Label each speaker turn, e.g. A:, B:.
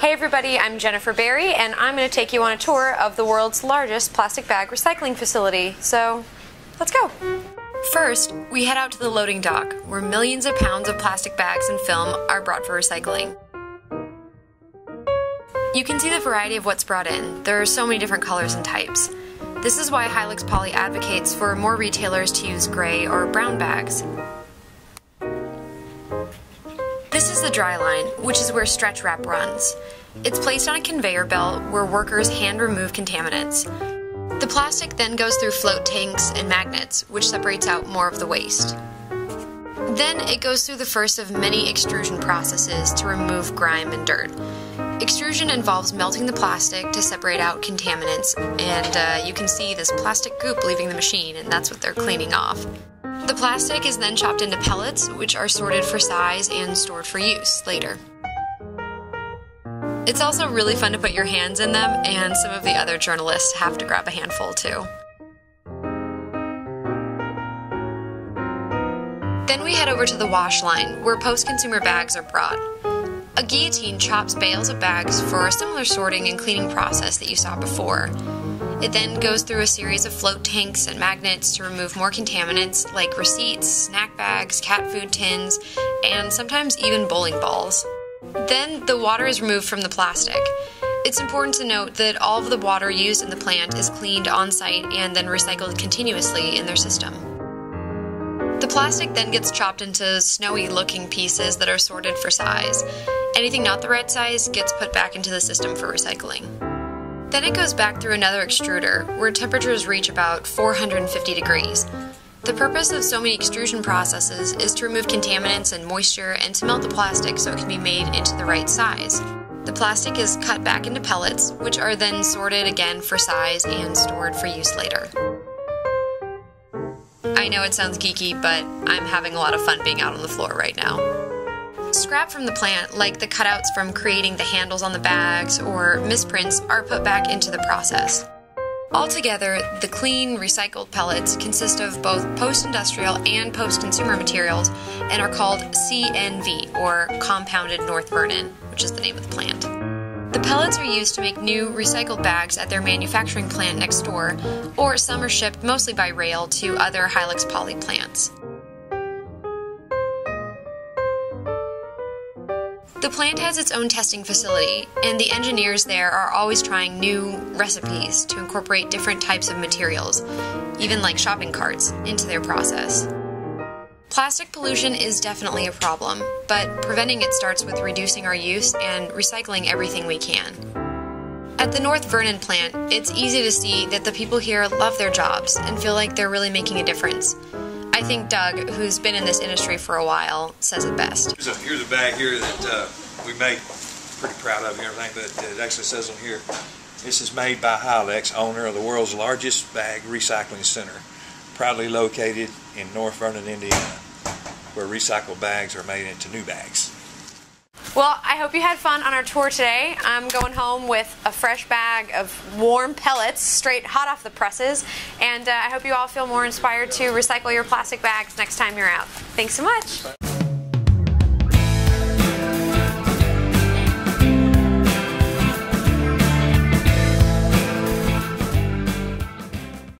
A: Hey everybody, I'm Jennifer Berry and I'm going to take you on a tour of the world's largest plastic bag recycling facility. So, let's go. First, we head out to the loading dock where millions of pounds of plastic bags and film are brought for recycling. You can see the variety of what's brought in. There are so many different colors and types. This is why Hilex Poly advocates for more retailers to use gray or brown bags. The dry line, which is where stretch wrap runs. It's placed on a conveyor belt where workers hand remove contaminants. The plastic then goes through float tanks and magnets, which separates out more of the waste. Then it goes through the first of many extrusion processes to remove grime and dirt. Extrusion involves melting the plastic to separate out contaminants, and uh, you can see this plastic goop leaving the machine, and that's what they're cleaning off. The plastic is then chopped into pellets, which are sorted for size and stored for use later. It's also really fun to put your hands in them, and some of the other journalists have to grab a handful too. Then we head over to the wash line, where post consumer bags are brought. A guillotine chops bales of bags for a similar sorting and cleaning process that you saw before. It then goes through a series of float tanks and magnets to remove more contaminants like receipts, snack bags, cat food tins, and sometimes even bowling balls. Then the water is removed from the plastic. It's important to note that all of the water used in the plant is cleaned on site and then recycled continuously in their system. The plastic then gets chopped into snowy looking pieces that are sorted for size. Anything not the right size gets put back into the system for recycling. Then it goes back through another extruder, where temperatures reach about 450 degrees. The purpose of so many extrusion processes is to remove contaminants and moisture and to melt the plastic so it can be made into the right size. The plastic is cut back into pellets, which are then sorted again for size and stored for use later. I know it sounds geeky, but I'm having a lot of fun being out on the floor right now. Scrap from the plant, like the cutouts from creating the handles on the bags or misprints, are put back into the process. Altogether, the clean, recycled pellets consist of both post industrial and post consumer materials and are called CNV, or Compounded North Vernon, which is the name of the plant. The pellets are used to make new recycled bags at their manufacturing plant next door, or some are shipped mostly by rail to other Hilex Poly plants. The plant has its own testing facility, and the engineers there are always trying new recipes to incorporate different types of materials, even like shopping carts, into their process. Plastic pollution is definitely a problem, but preventing it starts with reducing our use and recycling everything we can. At the North Vernon plant, it's easy to see that the people here love their jobs and feel like they're really making a difference. I think Doug, who's been in this industry for a while, says it best.
B: So here's a bag here that uh, we make, pretty proud of and everything, but it actually says on here, this is made by Hilex, owner of the world's largest bag recycling center, proudly located in North Vernon, Indiana, where recycled bags are made into new bags.
A: Well, I hope you had fun on our tour today. I'm going home with a fresh bag of warm pellets straight hot off the presses, and uh, I hope you all feel more inspired to recycle your plastic bags next time you're out. Thanks so much.